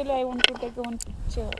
actually, I want to take one picture.